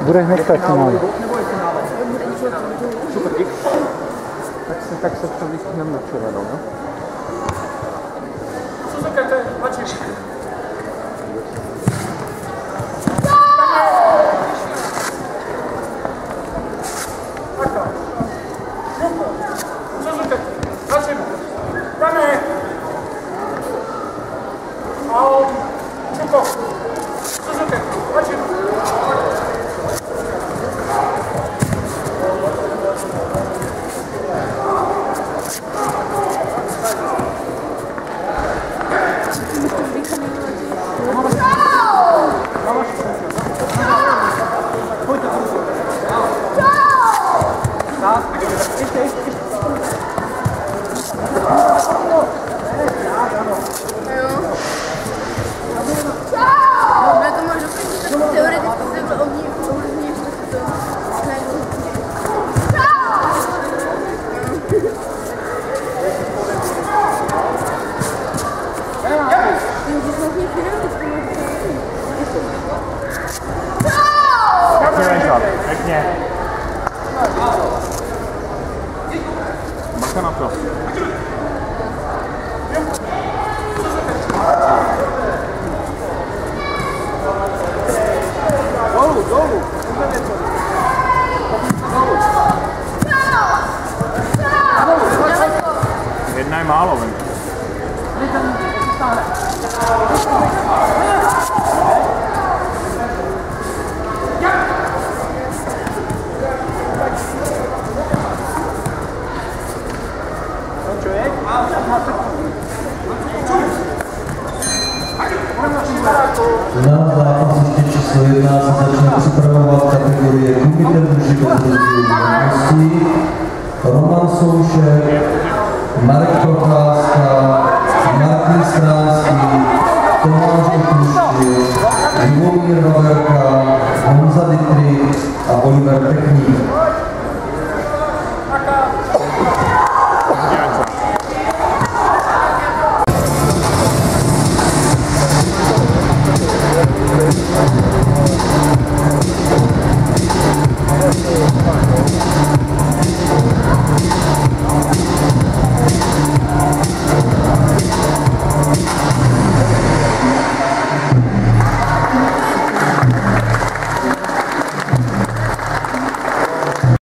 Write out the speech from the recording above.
Bude hned v finále. Super X. Tak se, tak se převlíkneme na červenou, no? Co říkáte? Matěj. Co říkáte? Nie. Masz na to. Dolu, dolu. Jedna je málo ven. Na zápas ještě číslo 11 se začne připravovat kategorie komitet muži do zrovností. Roman Soušek, Marek Procházka, Martin Stránský, Tomáš Okušky, Ljubomír Havelka, Honza Ditry a Oliver Techník.